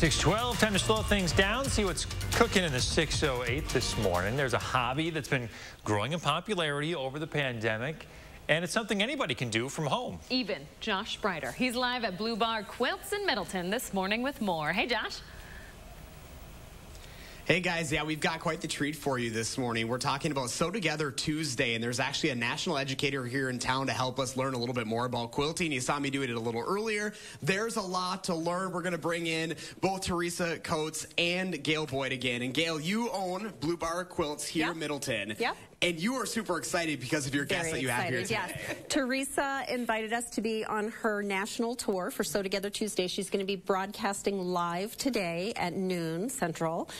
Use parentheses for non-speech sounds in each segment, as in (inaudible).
612, time to slow things down, see what's cooking in the 608 this morning. There's a hobby that's been growing in popularity over the pandemic, and it's something anybody can do from home. Even Josh Spreiter. He's live at Blue Bar Quilts in Middleton this morning with more. Hey, Josh. Hey guys, yeah, we've got quite the treat for you this morning. We're talking about Sew Together Tuesday, and there's actually a national educator here in town to help us learn a little bit more about quilting. You saw me doing it a little earlier. There's a lot to learn. We're going to bring in both Teresa Coates and Gail Boyd again. And Gail, you own Blue Bar Quilts here yep. in Middleton. Yep. And you are super excited because of your Very guests that you excited, have here today. Yes. (laughs) Teresa invited us to be on her national tour for Sew Together Tuesday. She's going to be broadcasting live today at noon Central.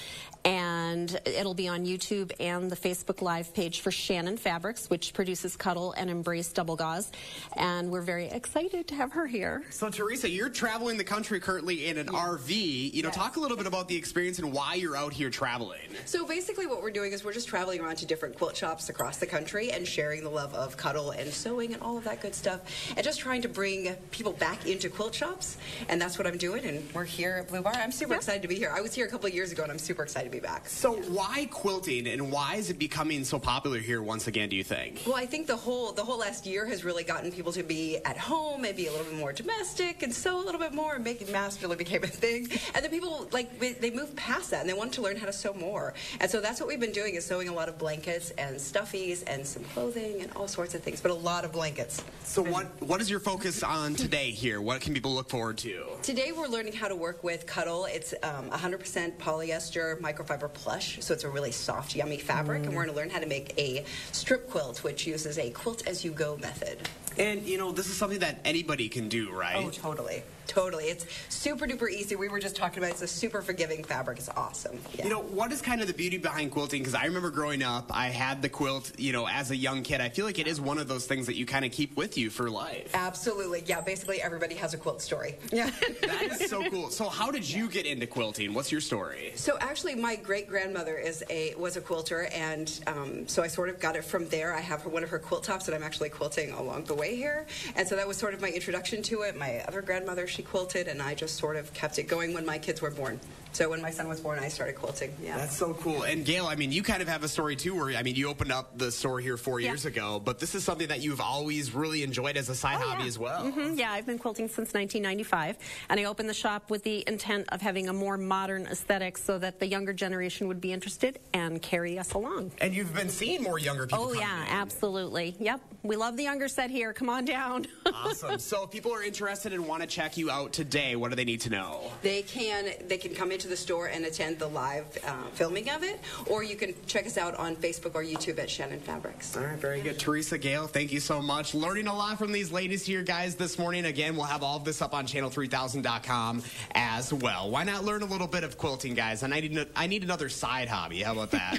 And it'll be on YouTube and the Facebook Live page for Shannon Fabrics, which produces Cuddle and Embrace Double Gauze. And we're very excited to have her here. So, Teresa, you're traveling the country currently in an yeah. RV. You know, yes. talk a little bit about the experience and why you're out here traveling. So, basically, what we're doing is we're just traveling around to different quilt shops across the country and sharing the love of cuddle and sewing and all of that good stuff, and just trying to bring people back into quilt shops. And that's what I'm doing. And we're here at Blue Bar. I'm super excited to be here. I was here a couple of years ago, and I'm super excited to be back. So, why quilting, and why is it becoming so popular here once again? Do you think? Well, I think the whole the whole last year has really gotten people to be at home, maybe a little bit more domestic, and sew a little bit more. And making masks really became a thing. And then people like they moved past that, and they wanted to learn how to sew more. And so that's what we've been doing is sewing a lot of blankets and stuffies and some clothing and all sorts of things, but a lot of blankets. So, what what is your focus on today here? What can people look forward to? Today, we're learning how to work with Cuddle. It's um, 100% polyester microfiber plush, so it's a really soft, yummy fabric. Mm. And we're going to learn how to make a strip quilt, which uses a quilt as you go method. And, you know, this is something that anybody can do, right? Oh, totally. Totally. It's super duper easy. We were just talking about it. it's a super forgiving fabric. It's awesome. Yeah. You know, what is kind of the beauty behind quilting? Because I remember growing up, I had the quilt, you know, as a young kid. I feel like it is one of those things that you kind of keep with you for life. Absolutely. Yeah, basically everybody has a quilt story. Yeah. (laughs) that (laughs) is so cool. So how did you get into quilting? What's your story? So actually my great grandmother is a was a quilter and um, so I sort of got it from there. I have one of her quilt tops that I'm actually quilting along the way here. And so that was sort of my introduction to it. My other grandmother, she quilted, and I just sort of kept it going when my kids were born. So when my son was born, I started quilting. Yeah. That's so cool. And Gail, I mean, you kind of have a story too, where I mean, you opened up the store here four yeah. years ago, but this is something that you've always really enjoyed as a side oh, hobby yeah. as well. Mm -hmm. Yeah, I've been quilting since 1995, and I opened the shop with the intent of having a more modern aesthetic, so that the younger generation would be interested and carry us along. And you've been seeing more younger people. Oh yeah, in. absolutely. Yep, we love the younger set here. Come on down. (laughs) awesome. So if people are interested and want to check you out today, what do they need to know? They can they can come into the store and attend the live uh, filming of it, or you can check us out on Facebook or YouTube at Shannon Fabrics. All right, very good. Teresa Gail, thank you so much. Learning a lot from these ladies here, guys, this morning. Again, we'll have all of this up on channel3000.com as well. Why not learn a little bit of quilting, guys? And I need, I need another side hobby. How about that?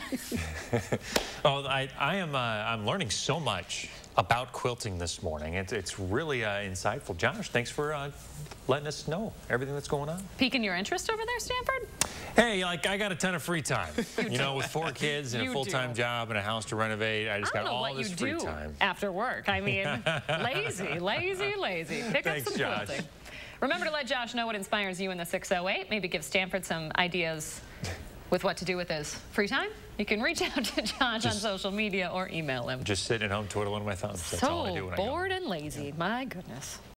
(laughs) oh, I, I am uh, I'm learning so much about quilting this morning. It, it's really uh, insightful. Josh, thanks for uh, letting us know everything that's going on. Piquing your interest over there, Stanford? Hey, like I got a ton of free time. (laughs) you, you know, with four kids and a (laughs) full-time job and a house to renovate, I just I got all this free time. After work, I mean, (laughs) lazy, lazy, lazy. Pick Thanks, up some Josh. quilting. Remember to let Josh know what inspires you in the 608. Maybe give Stanford some ideas with what to do with his free time. You can reach (laughs) out to Josh just, on social media or email him. Just sitting at home twiddling my thumbs. That's so all I do when bored and lazy. My goodness.